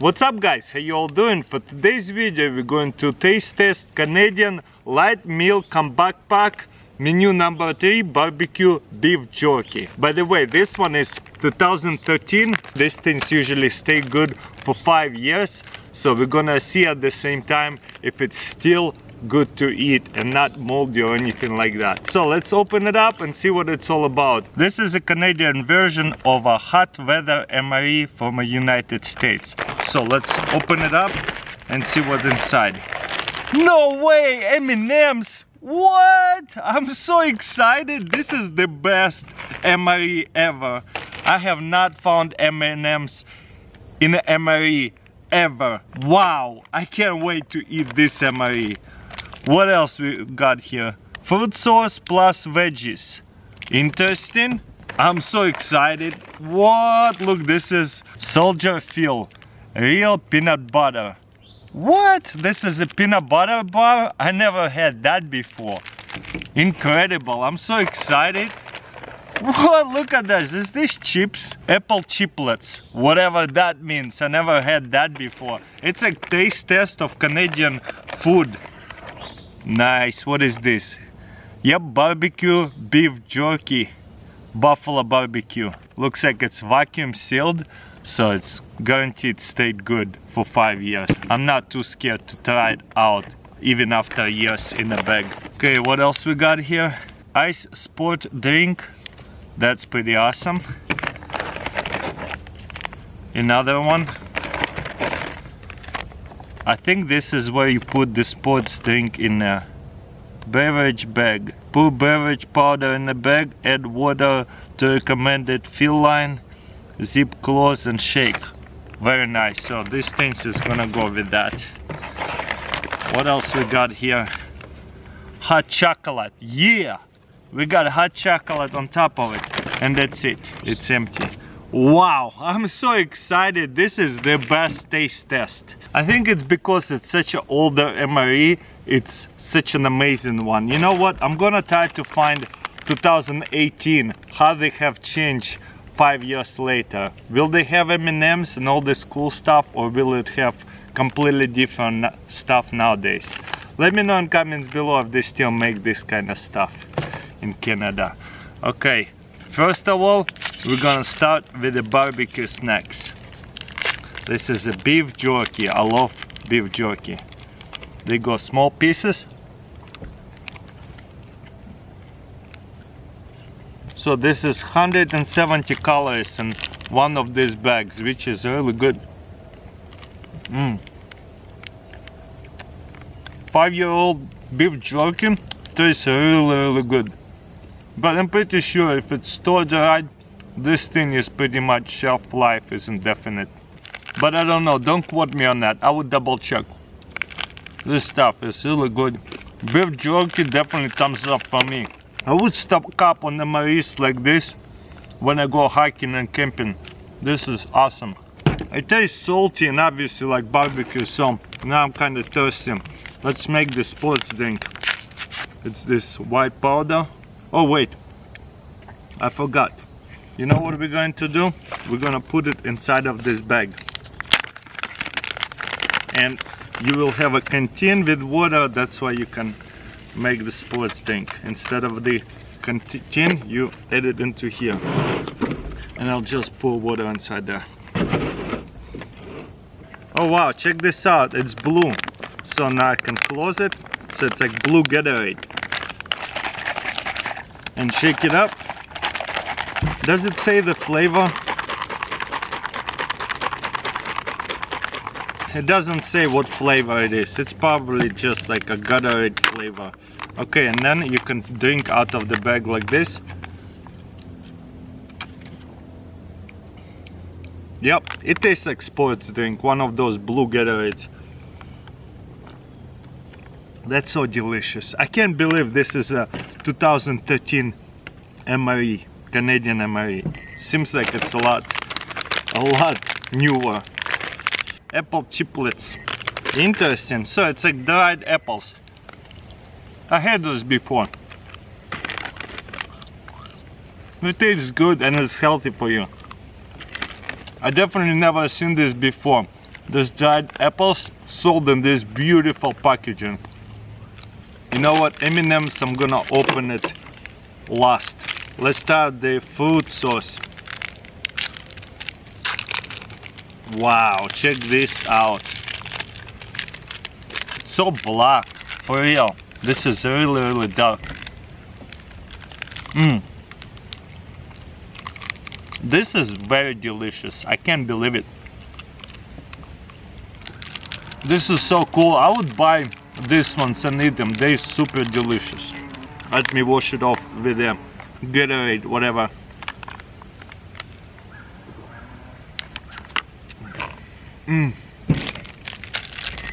What's up guys, how you all doing? For today's video we're going to taste test Canadian light meal comeback pack menu number 3 barbecue beef jerky. By the way, this one is 2013. These things usually stay good for 5 years. So we're gonna see at the same time if it's still good to eat and not moldy or anything like that. So let's open it up and see what it's all about. This is a Canadian version of a hot weather MRE from the United States. So let's open it up and see what's inside. No way, M&M's! What? I'm so excited. This is the best MRE ever. I have not found M&M's in an MRE ever. Wow, I can't wait to eat this MRE. What else we got here? Fruit Source plus veggies. Interesting. I'm so excited. What? Look, this is Soldier Fuel. Real peanut butter. What? This is a peanut butter bar? I never had that before. Incredible. I'm so excited. What? Look at this. Is this chips? Apple chiplets. Whatever that means. I never had that before. It's a taste test of Canadian food. Nice. What is this? Yep, barbecue beef jerky. Buffalo barbecue. Looks like it's vacuum sealed, so it's guaranteed stayed good for five years. I'm not too scared to try it out, even after years in a bag. Okay, what else we got here? Ice sport drink. That's pretty awesome. Another one. I think this is where you put the sports drink in a beverage bag. Put beverage powder in the bag, add water to recommended fill line, zip close and shake. Very nice. So this thing is gonna go with that. What else we got here? Hot chocolate. Yeah! We got hot chocolate on top of it. And that's it. It's empty. Wow, I'm so excited. This is the best taste test. I think it's because it's such an older MRE, it's such an amazing one. You know what? I'm gonna try to find 2018, how they have changed five years later. Will they have M&Ms and all this cool stuff or will it have completely different stuff nowadays? Let me know in comments below if they still make this kind of stuff in Canada. Okay, first of all, we're gonna start with the barbecue snacks. This is a beef jerky. I love beef jerky. They go small pieces. So this is 170 calories in one of these bags, which is really good. Mm. Five-year-old beef jerky tastes really, really good. But I'm pretty sure if it's stored right, this thing is pretty much shelf life is indefinite. But I don't know, don't quote me on that. I would double check. This stuff is really good. Beef jerky definitely thumbs up for me. I would stock up on the MREs like this when I go hiking and camping. This is awesome. It tastes salty and obviously like barbecue, so now I'm kind of thirsty. Let's make the sports drink. It's this white powder. Oh wait, I forgot. You know what we're going to do? We're gonna put it inside of this bag. And you will have a canteen with water that's why you can make the sports drink. Instead of the canteen you add it into here. And I'll just pour water inside there. Oh wow check this out. It's blue. So now I can close it. So it's like blue Gatorade. And shake it up does it say the flavor? It doesn't say what flavor it is. It's probably just like a Gatorade flavor. Okay and then you can drink out of the bag like this. Yep it tastes like sports drink one of those blue Gatorades. That's so delicious. I can't believe this is a 2013 MRE Canadian MRE seems like it's a lot a lot newer. Apple chiplets. Interesting. So it's like dried apples. I had those before. It tastes good and it's healthy for you. I definitely never seen this before. This dried apples sold in this beautiful packaging. You know what, M&M's, I'm gonna open it last. Let's start the Fruit Source. Wow, check this out. It's so black, for real. This is really, really dark. Mmm. This is very delicious. I can't believe it. This is so cool. I would buy these ones and eat them. They're super delicious. Let me wash it off with the Gatorade, whatever. Mm.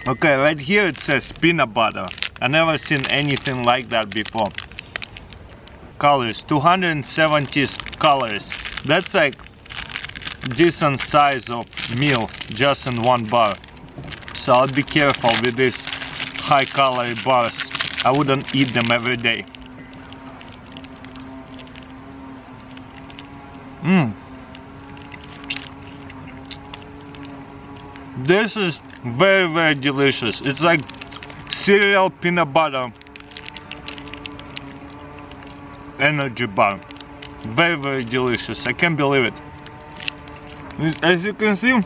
Okay, right here it says peanut butter. I never seen anything like that before. Colors, 270 colors. That's like decent size of meal just in one bar. So I'll be careful with these high calorie bars. I wouldn't eat them every day. Mmm. This is very very delicious. It's like cereal peanut butter energy bar. Very very delicious. I can't believe it. As you can see,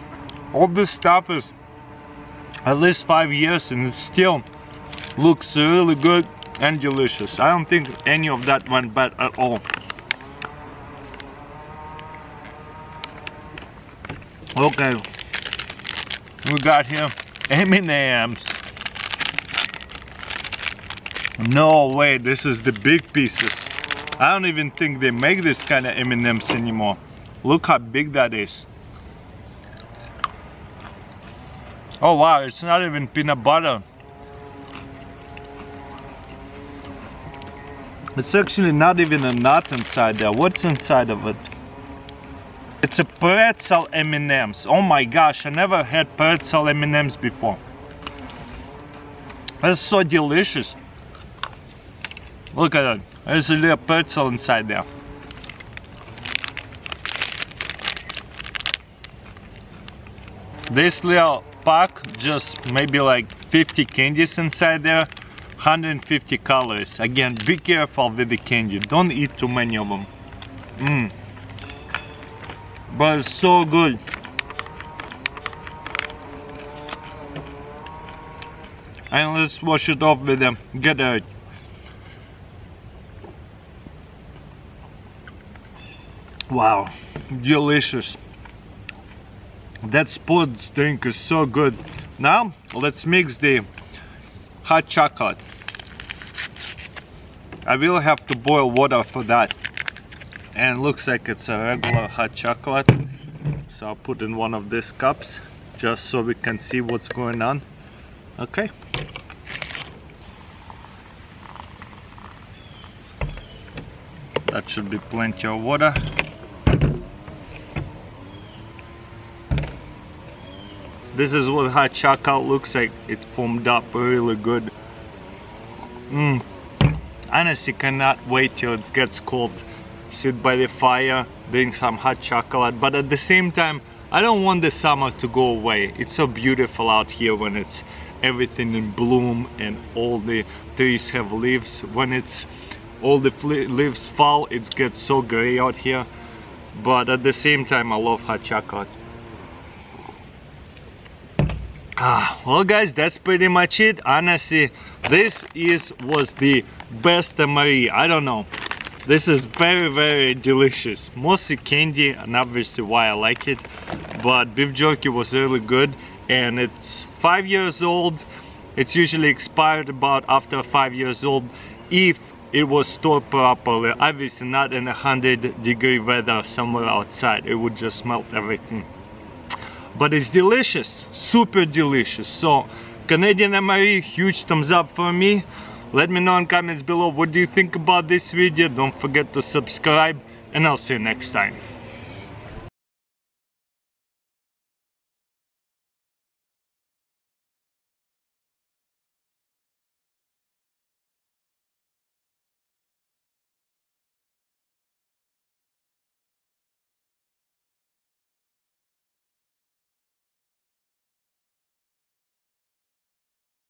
all this stuff is at least five years and it still looks really good and delicious. I don't think any of that went bad at all. Okay, we got here M&M's. No way, this is the big pieces. I don't even think they make this kind of M&M's anymore. Look how big that is. Oh wow, it's not even peanut butter. It's actually not even a nut inside there. What's inside of it? It's a pretzel M&M's. Oh my gosh, I never had pretzel M&M's before. That's so delicious. Look at that. There's a little pretzel inside there. This little pack, just maybe like 50 candies inside there. 150 calories. Again, be careful with the candy. Don't eat too many of them. Mmm. But it's so good. And let's wash it off with them. Get it. Wow, delicious. That sports drink is so good. Now, let's mix the hot chocolate. I will have to boil water for that. And looks like it's a regular hot chocolate. So I'll put in one of these cups just so we can see what's going on. Okay. That should be plenty of water. This is what hot chocolate looks like. It foamed up really good. Mmm. Honestly, cannot wait till it gets cold. Sit by the fire, drink some hot chocolate. But at the same time, I don't want the summer to go away. It's so beautiful out here when it's everything in bloom and all the trees have leaves. When it's all the leaves fall, it gets so gray out here. But at the same time, I love hot chocolate. Ah, well guys, that's pretty much it. Honestly, this is was the best MRE. I don't know. This is very, very delicious. Mostly candy and obviously why I like it. But beef jerky was really good and it's five years old. It's usually expired about after five years old if it was stored properly. Obviously not in a hundred degree weather somewhere outside. It would just melt everything but it's delicious super delicious so Canadian MRE huge thumbs up for me let me know in comments below. What do you think about this video? Don't forget to subscribe and I'll see you next time